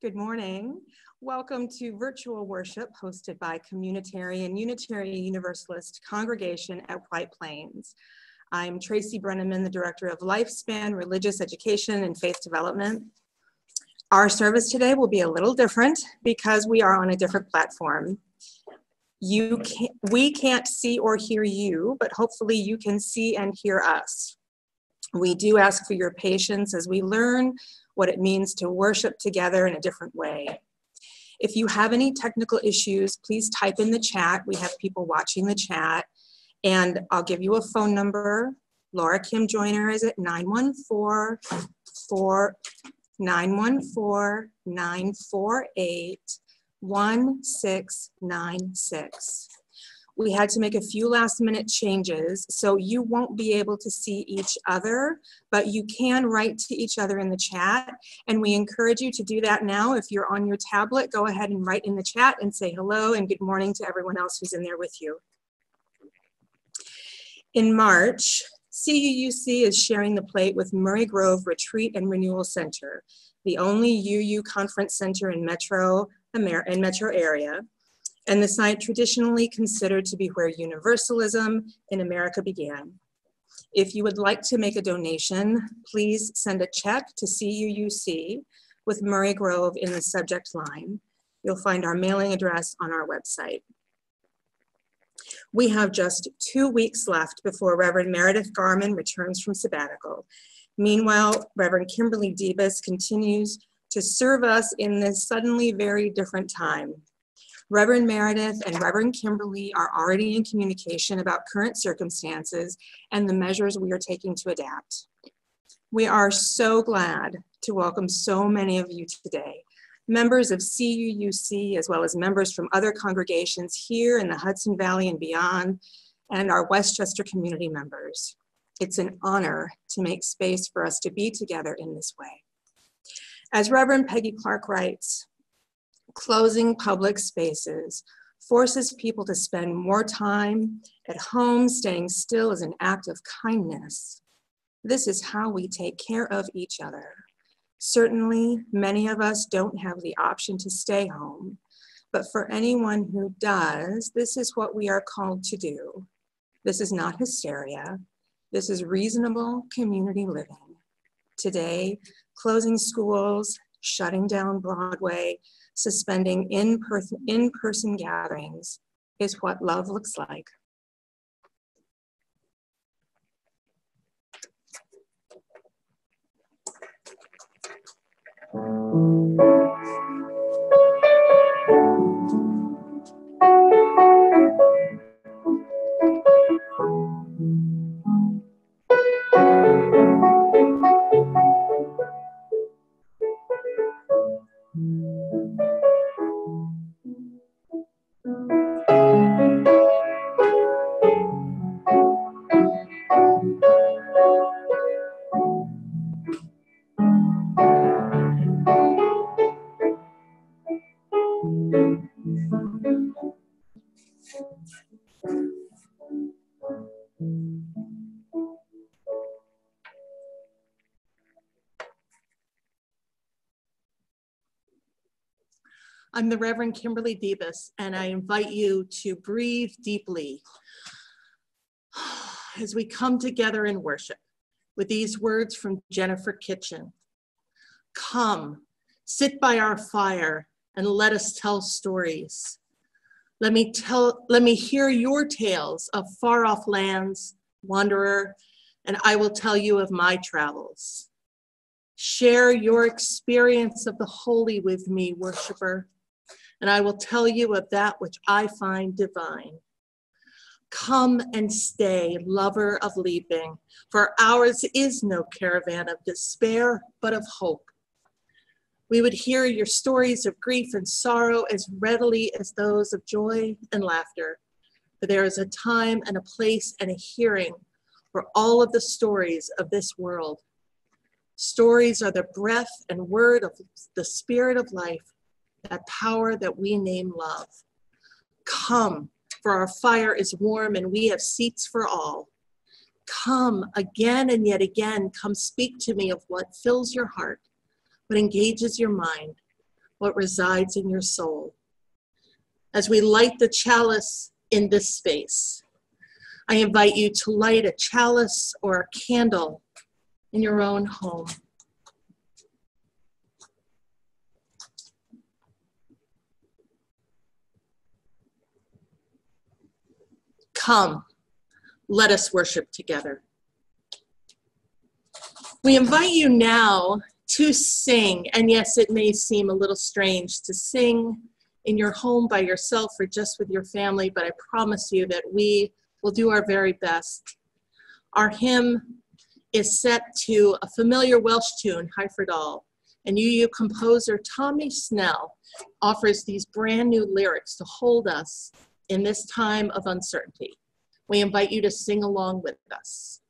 Good morning. Welcome to virtual worship hosted by Community Unitarian Universalist Congregation at White Plains. I'm Tracy Brenneman, the Director of Lifespan, Religious Education, and Faith Development. Our service today will be a little different because we are on a different platform. You can't, we can't see or hear you, but hopefully you can see and hear us. We do ask for your patience as we learn what it means to worship together in a different way. If you have any technical issues, please type in the chat. We have people watching the chat. And I'll give you a phone number. LoraKim Joyner is at 914 914 948 1696 we had to make a few last minute changes. So you won't be able to see each other, but you can write to each other in the chat. And we encourage you to do that now. If you're on your tablet, go ahead and write in the chat and say hello and good morning to everyone else who's in there with you. In March, CUUC is sharing the plate with Murray Grove Retreat and Renewal Center, the only UU conference center in Metro, Amer in Metro area and the site traditionally considered to be where universalism in America began. If you would like to make a donation, please send a check to CUUC with Murray Grove in the subject line. You'll find our mailing address on our website. We have just two weeks left before Reverend Meredith Garmon returns from sabbatical. Meanwhile, Reverend Kimberley Debus continues to serve us in this suddenly very different time. Reverend Meredith and Reverend Kimberley are already in communication about current circumstances and the measures we are taking to adapt. We are so glad to welcome so many of you today, members of CUUC, as well as members from other congregations here in the Hudson Valley and beyond, and our Westchester community members. It's an honor to make space for us to be together in this way. As Reverend Peggy Clark writes, closing public spaces forces people to spend more time at home, staying still is an act of kindness. This is how we take care of each other. Certainly, many of us don't have the option to stay home, but for anyone who does, this is what we are called to do. This is not hysteria. This is reasonable community living. Today, closing schools, shutting down Broadway, suspending in-person in -person gatherings is what love looks like. I'm the Reverend Kimberley Debus, and I invite you to breathe deeply as we come together in worship with these words from Jennifer Kitchen. Come, sit by our fire, and let us tell stories. Let me tell, let me hear your tales of far off lands, wanderer, and I will tell you of my travels. Share your experience of the holy with me, worshiper and I will tell you of that which I find divine. Come and stay, lover of leaping, for ours is no caravan of despair, but of hope. We would hear your stories of grief and sorrow as readily as those of joy and laughter, for there is a time and a place and a hearing for all of the stories of this world. Stories are the breath and word of the spirit of life that power that we name love. Come, for our fire is warm and we have seats for all. Come again and yet again, come speak to me of what fills your heart, what engages your mind. what resides in your soul. As we light the chalice in this space, I invite you to light a chalice or a candle in your own home. Come, let us worship together. We invite you now to sing, and yes, it may seem a little strange to sing in your home by yourself or just with your family, but I promise you that we will do our very best. Our hymn is set to a familiar Welsh tune, Hyfrydol, and UU composer Tommy Snell offers these brand new lyrics to hold us in this time of uncertainty. We invite you to sing along with us.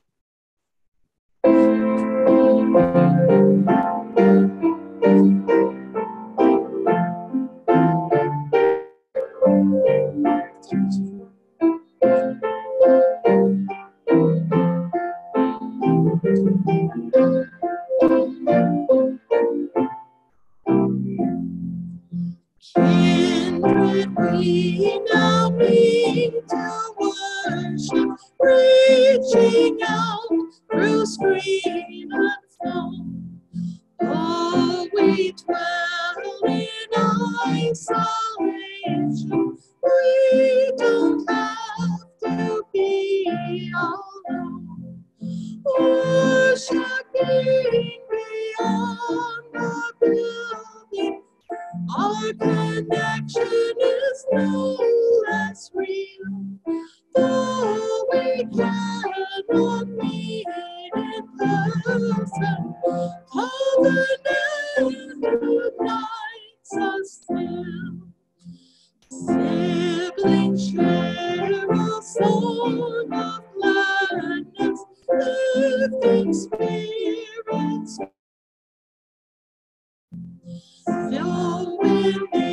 Filled with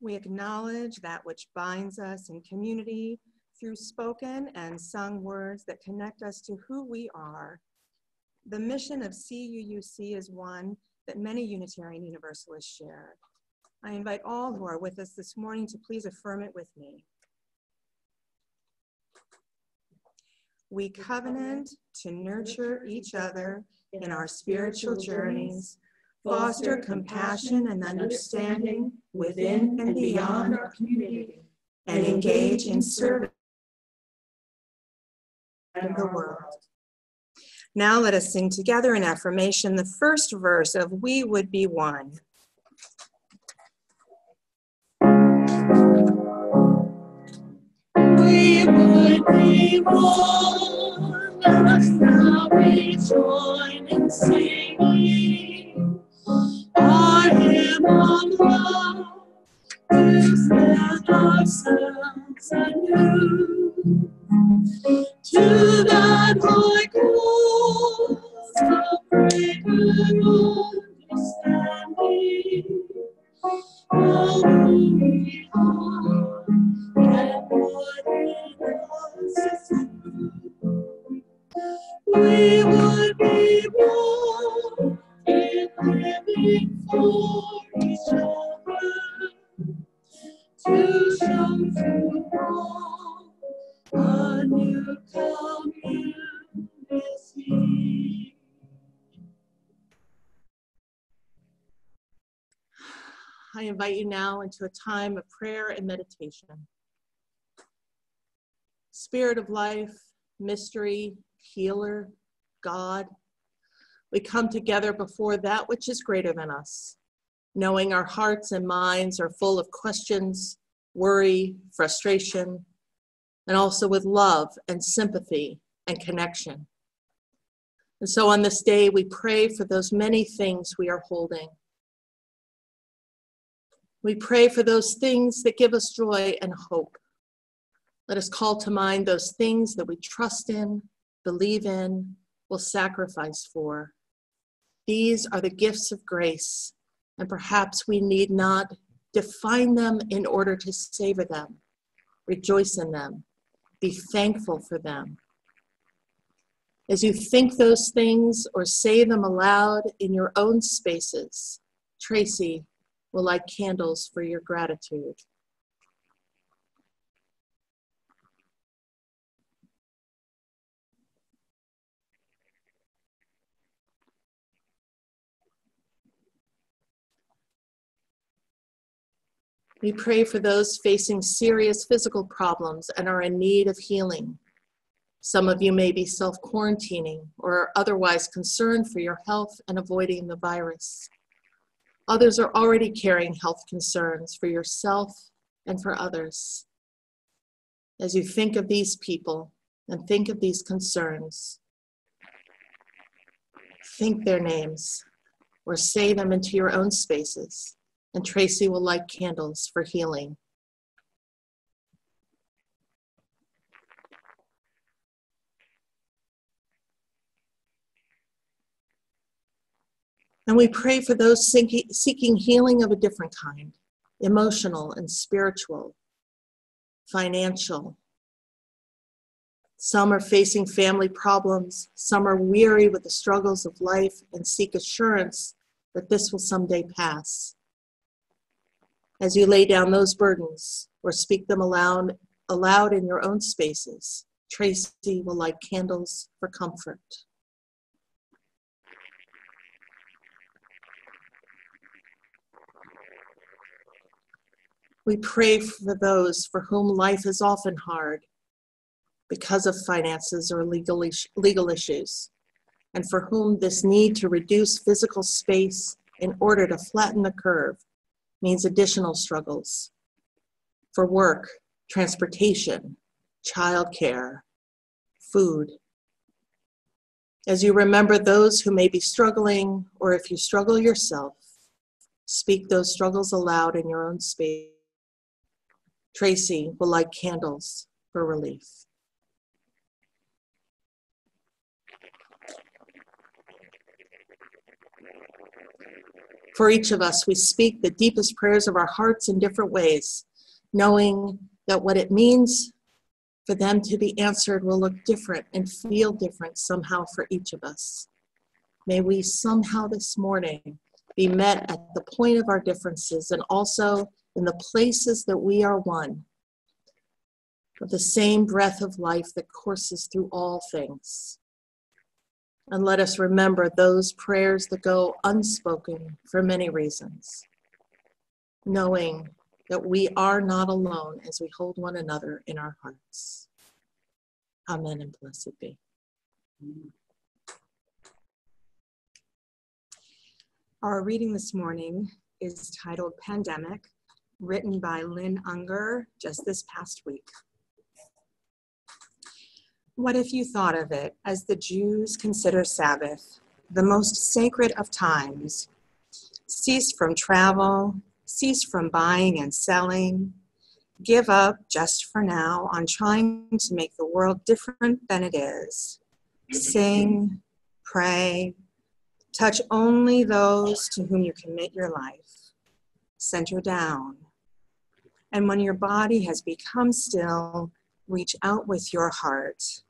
We acknowledge that which binds us in community through spoken and sung words that connect us to who we are. The mission of CUUC is one that many Unitarian Universalists share. I invite all who are with us this morning to please affirm it with me. We covenant to nurture each other in our spiritual journeys, foster compassion and understanding within and beyond our community, and engage in service in the world. Now let us sing together in affirmation the first verse of We Would Be One. We would be one, let us now rejoin in singing. Our hymn of love to stand ourselves anew. To that high we would be in living for each other to a new community. I invite you now into a time of prayer and meditation. Spirit of life, mystery, healer, God, we come together before that which is greater than us, knowing our hearts and minds are full of questions, worry, frustration, and also with love and sympathy and connection. And so on this day, we pray for those many things we are holding. We pray for those things that give us joy and hope. Let us call to mind those things that we trust in, believe in, will sacrifice for. These are the gifts of grace, and perhaps we need not define them in order to savor them. Rejoice in them, be thankful for them. As you think those things or say them aloud in your own spaces, Tracy will light candles for your gratitude. We pray for those facing serious physical problems and are in need of healing. Some of you may be self quarantining or are otherwise concerned for your health and avoiding the virus. Others are already carrying health concerns for yourself and for others. As you think of these people and think of these concerns, think their names or say them into your own spaces and Tracy will light candles for healing. And we pray for those seeking healing of a different kind emotional and spiritual, financial. Some are facing family problems, some are weary with the struggles of life and seek assurance that this will someday pass as you lay down those burdens or speak them aloud, aloud in your own spaces. Tracy will light candles for comfort. We pray for those for whom life is often hard because of finances or legal, legal issues, and for whom this need to reduce physical space in order to flatten the curve means additional struggles for work, transportation, childcare, food. As you remember those who may be struggling, or if you struggle yourself, speak those struggles aloud in your own space. Tracy will light candles for relief. For each of us, we speak the deepest prayers of our hearts in different ways, knowing that what it means for them to be answered will look different and feel different somehow for each of us. May we somehow this morning be met at the point of our differences and also in the places that we are one, with the same breath of life that courses through all things. And let us remember those prayers that go unspoken for many reasons, knowing that we are not alone as we hold one another in our hearts. Amen and blessed be. Our reading this morning is titled Pandemic, written by Lynn Ungar just this past week. What if you thought of it as the Jews consider Sabbath, the most sacred of times? Cease from travel, cease from buying and selling, give up just for now on trying to make the world different than it is. Sing, pray, touch only those to whom you commit your life. Center down. And when your body has become still, reach out with your heart.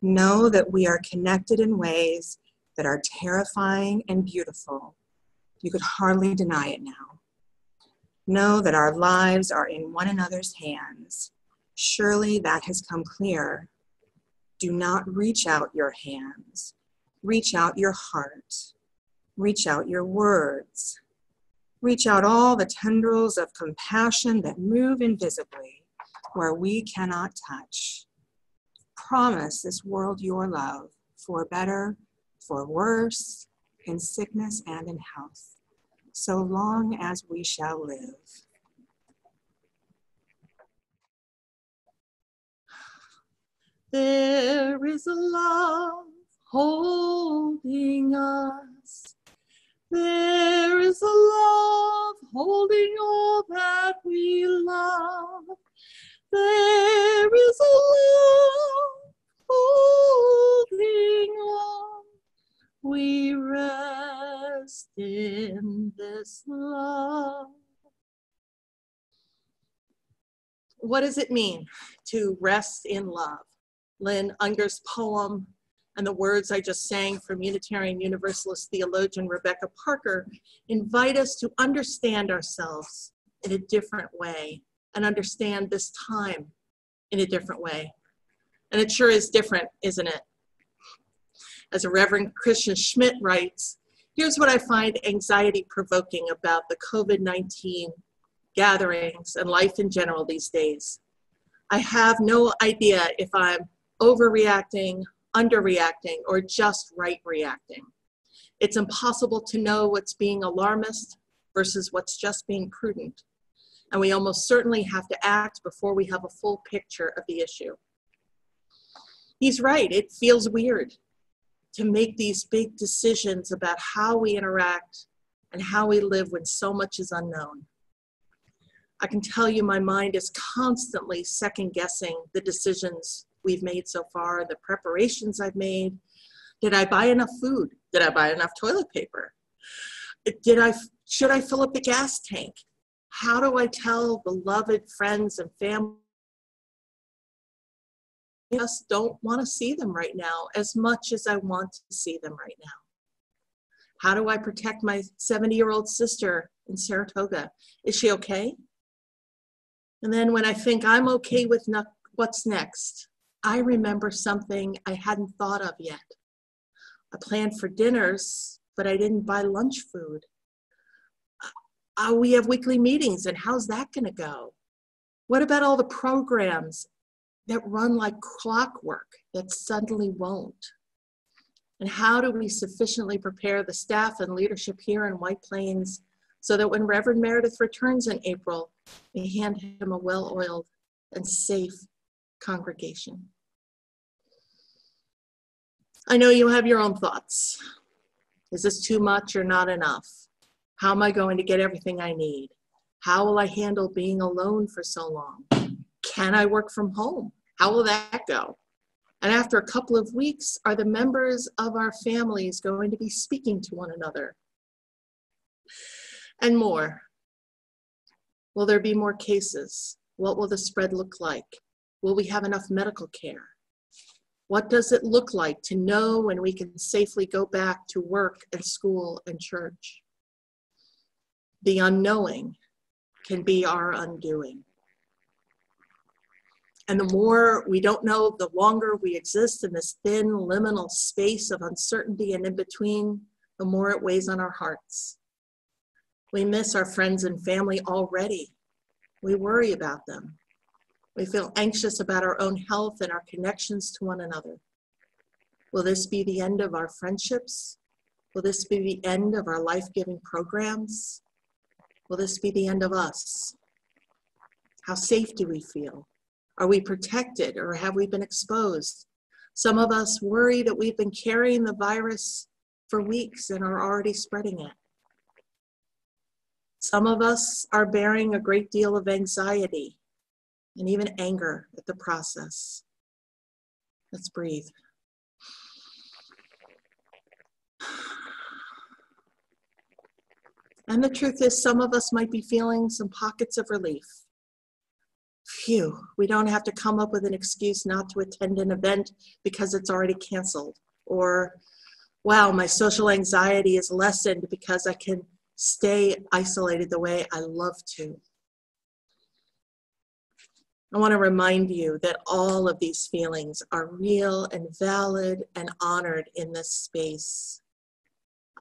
Know that we are connected in ways that are terrifying and beautiful. You could hardly deny it now. Know that our lives are in one another's hands. Surely that has come clear. Do not reach out your hands. Reach out your heart. Reach out your words. Reach out all the tendrils of compassion that move invisibly where we cannot touch. Promise this world your love for better, for worse, in sickness and in health, so long as we shall live. There is a love holding us. There is a love holding all that we love. There is a love We rest in this love. What does it mean to rest in love? Lynn Ungar's poem and the words I just sang from Unitarian Universalist theologian Rebecca Parker invite us to understand ourselves in a different way and understand this time in a different way. And it sure is different, isn't it? As a Reverend Christian Schmidt writes, here's what I find anxiety provoking about the COVID 19 gatherings and life in general these days. I have no idea if I'm overreacting, underreacting, or just right reacting. It's impossible to know what's being alarmist versus what's just being prudent and we almost certainly have to act before we have a full picture of the issue. He's right, it feels weird to make these big decisions about how we interact and how we live when so much is unknown. I can tell you my mind is constantly second guessing the decisions we've made so far, the preparations I've made. Did I buy enough food? Did I buy enough toilet paper? Did I, should I fill up the gas tank? How do I tell beloved friends and family? Just don't want to see them right now as much as I want to see them right now. How do I protect my 70 year old sister in Saratoga? Is she okay? And then when I think I'm okay with what's next, I remember something I hadn't thought of yet. I planned for dinners, but I didn't buy lunch food uh, we have weekly meetings and how's that going to go what about all the programs that run like clockwork that suddenly won't and how do we sufficiently prepare the staff and leadership here in white plains so that when reverend meredith returns in april we hand him a well-oiled and safe congregation i know you have your own thoughts is this too much or not enough how am I going to get everything I need? How will I handle being alone for so long? Can I work from home? How will that go? And after a couple of weeks, are the members of our families going to be speaking to one another? And more. Will there be more cases? What will the spread look like? Will we have enough medical care? What does it look like to know when we can safely go back to work and school and church? the unknowing can be our undoing. And the more we don't know, the longer we exist in this thin liminal space of uncertainty and in between, the more it weighs on our hearts. We miss our friends and family already. We worry about them. We feel anxious about our own health and our connections to one another. Will this be the end of our friendships? Will this be the end of our life giving programs? Will this be the end of us? How safe do we feel? Are we protected or have we been exposed? Some of us worry that we've been carrying the virus for weeks and are already spreading it. Some of us are bearing a great deal of anxiety and even anger at the process. Let's breathe. And the truth is, some of us might be feeling some pockets of relief, Phew, we don't have to come up with an excuse not to attend an event because it's already canceled. Or, wow, my social anxiety is lessened because I can stay isolated the way I love to. I want to remind you that all of these feelings are real and valid and honored in this space.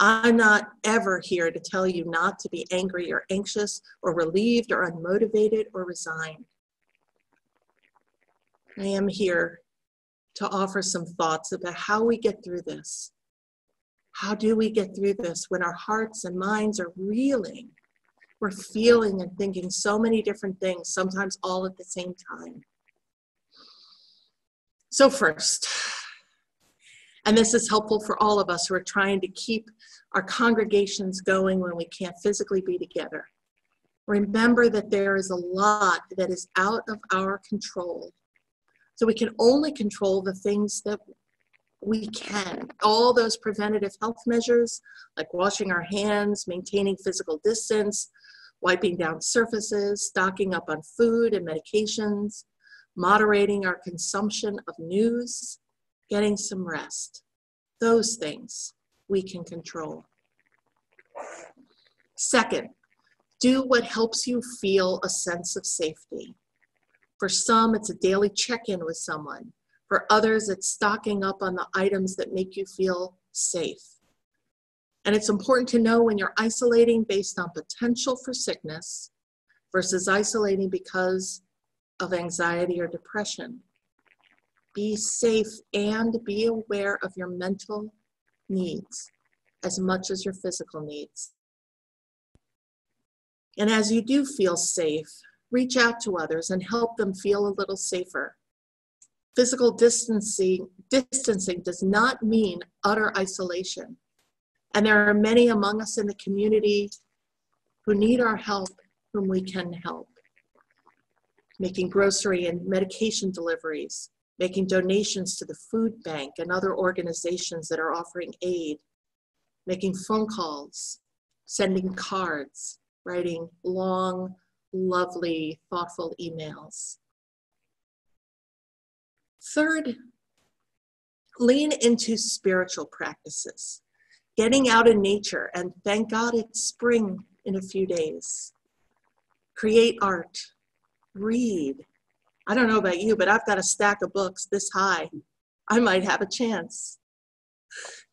I'm not ever here to tell you not to be angry or anxious or relieved or unmotivated or resigned. I am here to offer some thoughts about how we get through this. How do we get through this when our hearts and minds are reeling we're feeling and thinking so many different things, sometimes all at the same time. So, first, and this is helpful for all of us who are trying to keep our congregations going when we can't physically be together. Remember that there is a lot that is out of our control. So we can only control the things that we can. All those preventative health measures, like washing our hands, maintaining physical distance, wiping down surfaces, stocking up on food and medications, moderating our consumption of news, getting some rest. Those things we can control. Second, do what helps you feel a sense of safety. For some, it's a daily check in with someone. For others, it's stocking up on the items that make you feel safe. And it's important to know when you're isolating based on potential for sickness versus isolating because of anxiety or depression. Be safe and be aware of your mental needs as much as your physical needs. And as you do feel safe, reach out to others and help them feel a little safer. Physical distancing, distancing does not mean utter isolation. And there are many among us in the community who need our help, whom we can help. Making grocery and medication deliveries, making donations to the food bank and other organizations that are offering aid, making phone calls, sending cards, writing long, lovely, thoughtful emails. Third, lean into spiritual practices getting out in nature, and thank God it's spring in a few days. Create art, read. I don't know about you, but I've got a stack of books this high. I might have a chance.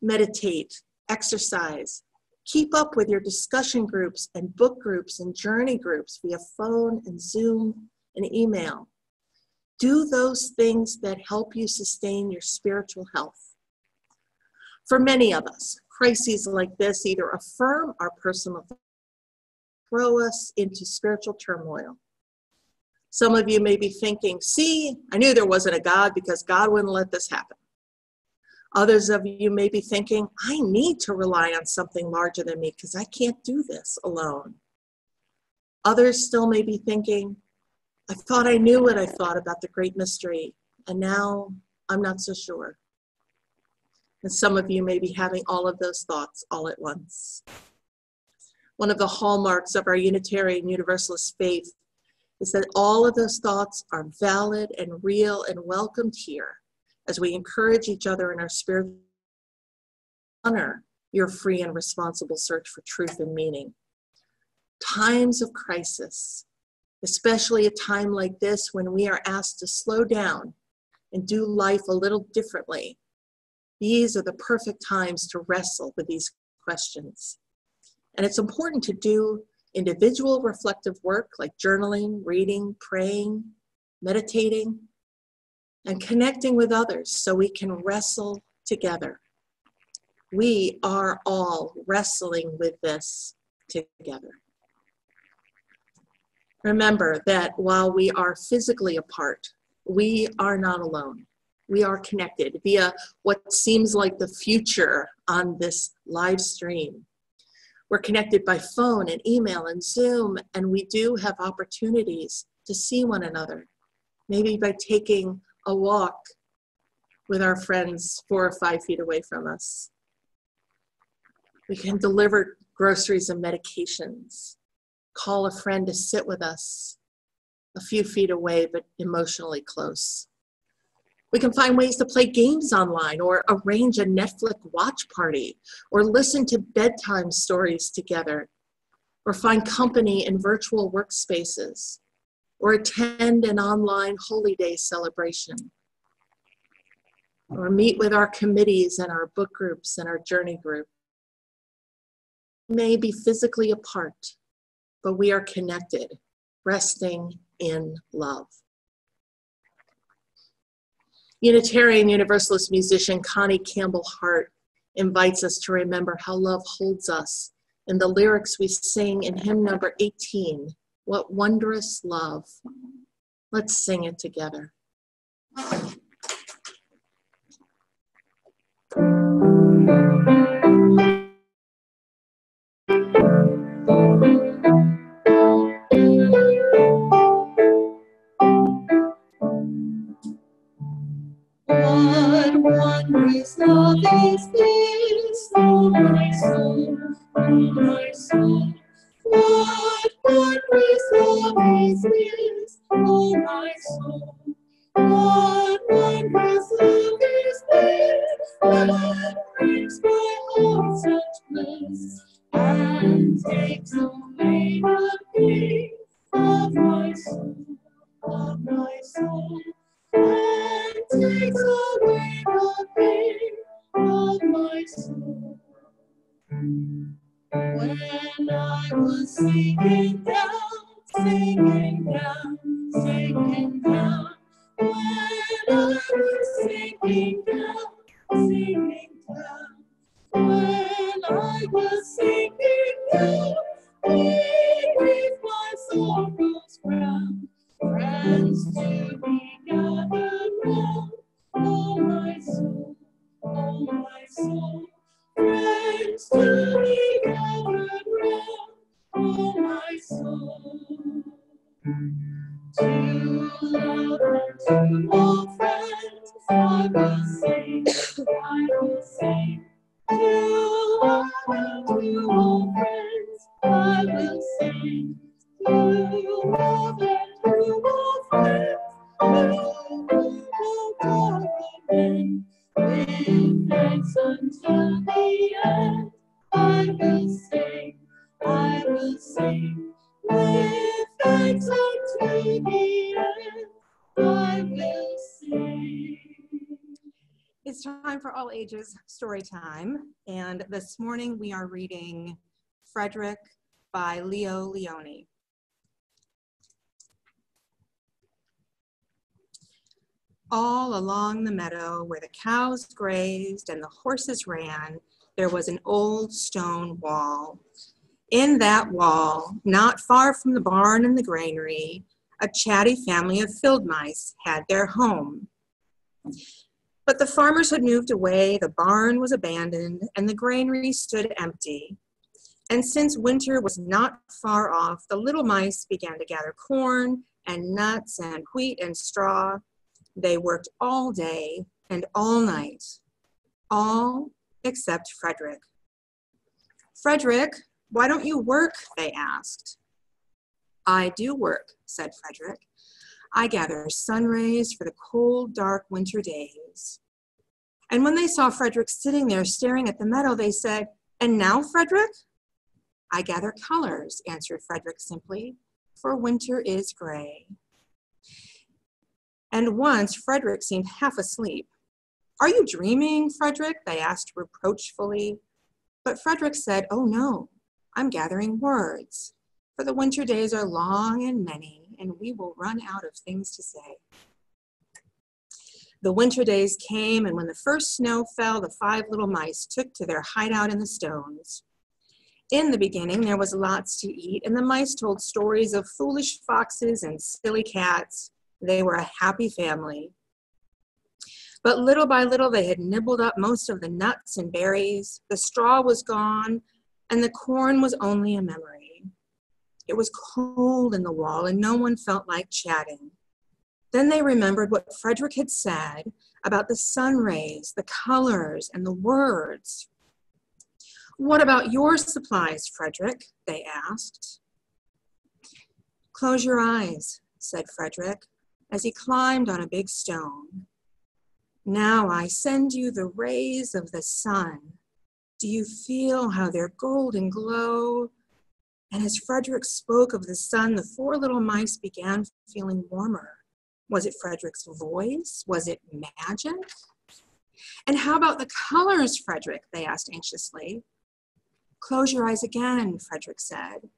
Meditate, exercise, keep up with your discussion groups and book groups and journey groups via phone and Zoom and email. Do those things that help you sustain your spiritual health. For many of us, crises like this either affirm our personal throw us into spiritual turmoil. Some of you may be thinking, see, I knew there wasn't a God because God wouldn't let this happen. Others of you may be thinking, I need to rely on something larger than me because I can't do this alone. Others still may be thinking, I thought I knew what I thought about the great mystery, and now I'm not so sure. And some of you may be having all of those thoughts all at once. One of the hallmarks of our Unitarian Universalist faith is that all of those thoughts are valid and real and welcomed here as we encourage each other in our spirit. Honor your free and responsible search for truth and meaning. Times of crisis, especially a time like this when we are asked to slow down and do life a little differently, these are the perfect times to wrestle with these questions. And it's important to do individual reflective work like journaling, reading, praying, meditating, and connecting with others so we can wrestle together. We are all wrestling with this together. Remember that while we are physically apart, we are not alone we are connected via what seems like the future on this live stream. We're connected by phone and email and Zoom, and we do have opportunities to see one another. Maybe by taking a walk with our friends four or five feet away from us. We can deliver groceries and medications, call a friend to sit with us, a few feet away, but emotionally close. We can find ways to play games online or arrange a Netflix watch party or listen to bedtime stories together or find company in virtual workspaces or attend an online holy day celebration or meet with our committees and our book groups and our journey group. We may be physically apart, but we are connected, resting in love. Unitarian Universalist musician Connie Campbell Hart invites us to remember how love holds us in the lyrics we sing in hymn number 18 What Wondrous Love. Let's sing it together. Wondrous love is this, oh my soul, oh my soul. When I was story time. And this morning we are reading Frederick by Leo Lionni. All along the meadow where the cows grazed and the horses ran, there was an old stone wall. In that wall, not far from the barn and the granary, a chatty family of field mice had their home. But the farmers had moved away, the barn was abandoned, and the granary stood empty. And since winter was not far off, the little mice began to gather corn and nuts and wheat and straw. They worked all day and all night, all except Frederick. Frederick, why don't you work? They asked. I do work, said Frederick. I gather sun rays for the cold, dark winter days. And when they saw Frederick sitting there staring at the meadow, they said, And now, Frederick? I gather colors, answered Frederick simply, for winter is gray. And once Frederick seemed half asleep. Are you dreaming, Frederick? They asked reproachfully. But Frederick said, Oh no, I'm gathering words, for the winter days are long and many, and we will run out of things to say. The winter days came, and when the first snow fell, the five little mice took to their hideout in the stones. In the beginning, there was lots to eat, and the mice told stories of foolish foxes and silly cats. They were a happy family. But little by little, they had nibbled up most of the nuts and berries. The straw was gone, and the corn was only a memory. It was cold in the wall, and no one felt like chatting. Then they remembered what Frederick had said about the sun rays, the colors, and the words. What about your supplies, Frederick? They asked. Close your eyes, said Frederick as he climbed on a big stone. Now I send you the rays of the sun. Do you feel how their golden glow? And as Frederick spoke of the sun, the four little mice began feeling warmer. Was it Frederick's voice? Was it magic? And how about the colors, Frederick? They asked anxiously. Close your eyes again, Frederick said.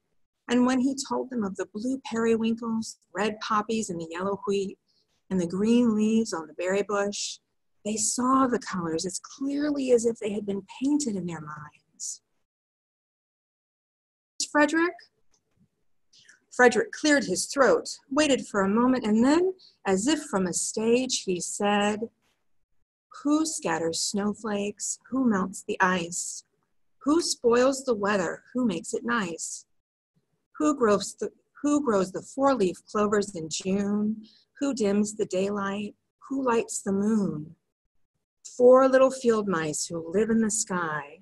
And when he told them of the blue periwinkles, the red poppies, and the yellow wheat, and the green leaves on the berry bush, they saw the colors as clearly as if they had been painted in their minds. Frederick? Frederick cleared his throat, waited for a moment, and then, as if from a stage, he said, Who scatters snowflakes? Who melts the ice? Who spoils the weather? Who makes it nice? Who grows the, who grows the four-leaf clovers in June? Who dims the daylight? Who lights the moon? Four little field mice who live in the sky.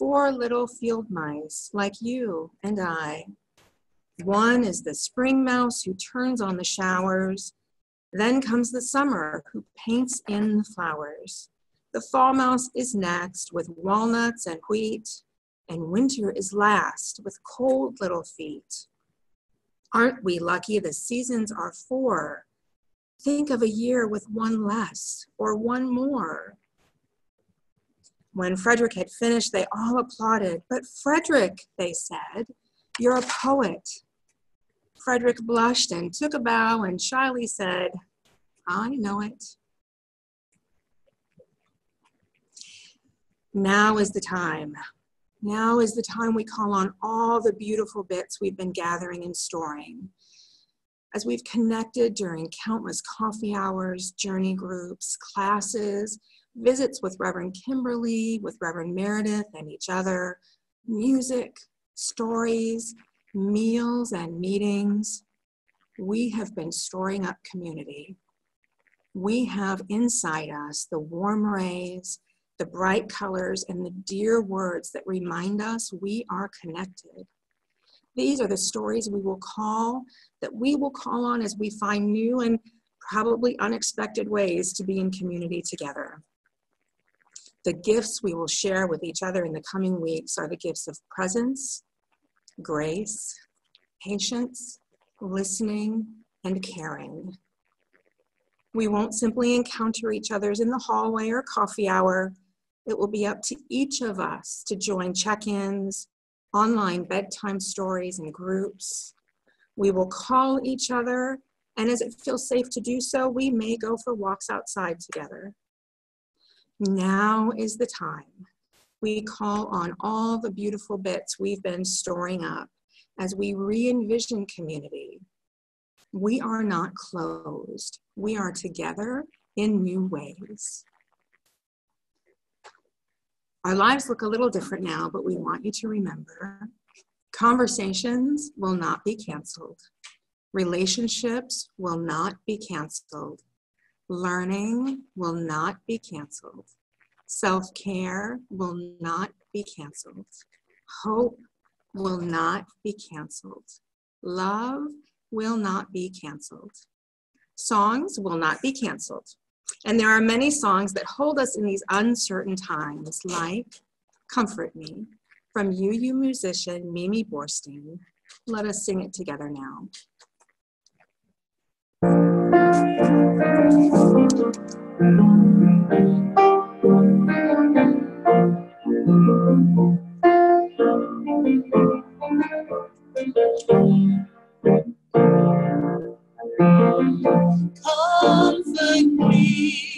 Four little field mice like you and I. One is the spring mouse who turns on the showers. Then comes the summer who paints in the flowers. The fall mouse is next with walnuts and wheat, and winter is last with cold little feet. Aren't we lucky the seasons are four? Think of a year with one less or one more. When Frederick had finished, they all applauded. But Frederick, they said, you're a poet. Frederick blushed and took a bow and shyly said, I know it. Now is the time. Now is the time we call on all the beautiful bits we've been gathering and storing as we've connected during countless coffee hours, journey groups, classes, visits with Reverend Kimberley, with Reverend Meredith and each other, music, stories, meals, and meetings, we have been storing up community. We have inside us the warm rays, the bright colors, and the dear words that remind us we are connected. These are the stories we will call, that we will call on as we find new and probably unexpected ways to be in community together. The gifts we will share with each other in the coming weeks are the gifts of presence, grace, patience, listening, and caring. We won't simply encounter each other's in the hallway or coffee hour. It will be up to each of us to join check ins, online bedtime stories and groups. We will call each other, and as it feels safe to do so, we may go for walks outside together. Now is the time. We call on all the beautiful bits we've been storing up as we re envision community. We are not closed, we are together in new ways. Our lives look a little different now, but we want you to remember conversations will not be canceled. Relationships will not be canceled. Learning will not be canceled. Self care will not be canceled. Hope will not be canceled. Love will not be canceled. Songs will not be canceled. And there are many songs that hold us in these uncertain times, like Comfort Me from UU musician Mimi Bornstein. Let us sing it together now. Comfort me,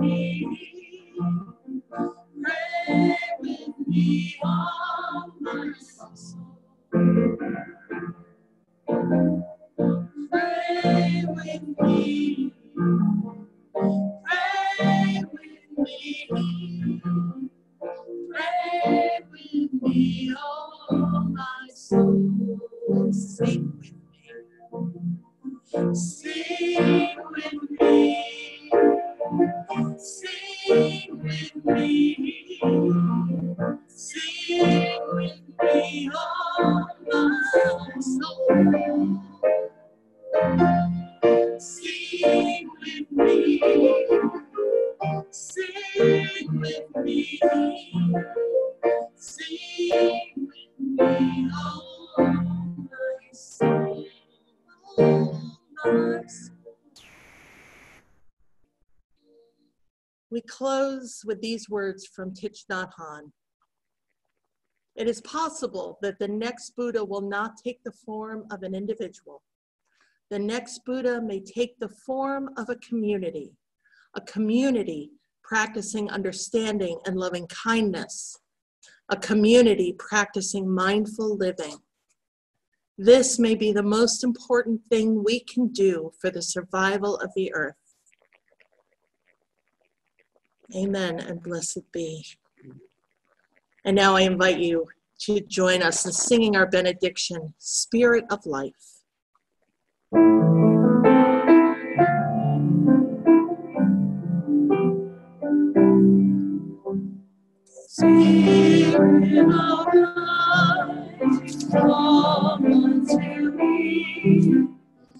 me. Pray with me, with these words from Thich Nhat Hanh. It is possible that the next Buddha will not take the form of an individual. The next Buddha may take the form of a community, a community practicing understanding and loving kindness, a community practicing mindful living. This may be the most important thing we can do for the survival of the earth. Amen and blessed be. And now I invite you to join us in singing our benediction, Spirit of Life. Spirit of life, come unto me.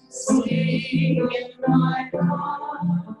Sing in my heart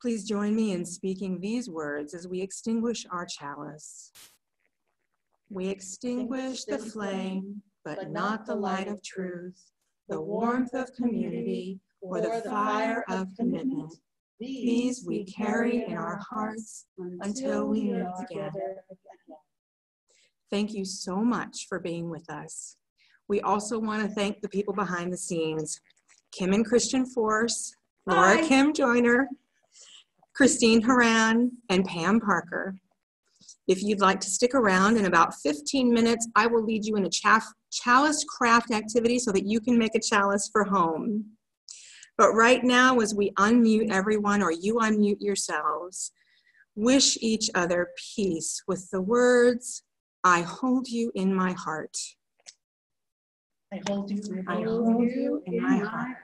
Please join me in speaking these words as we extinguish our chalice. We extinguish the flame, but not the light of truth, the warmth of community, or the fire of commitment. These we carry in our hearts until we meet again. Thank you so much for being with us. We also want to thank the people behind the scenes, Kim and Christian Force, Laura Hi. Kim Joyner, Christine Haran, and Pam Parker. If you'd like to stick around in about 15 minutes, I will lead you in a chaff- chalice craft activity so that you can make a chalice for home. But right now, as we unmute everyone or you unmute yourselves, wish each other peace with the words, I hold you in my heart. I hold you I hold you in my heart.